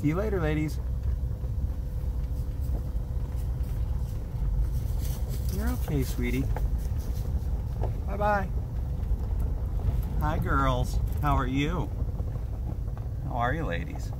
See you later, ladies. You're okay, sweetie. Bye-bye. Hi, girls. How are you? How are you, ladies?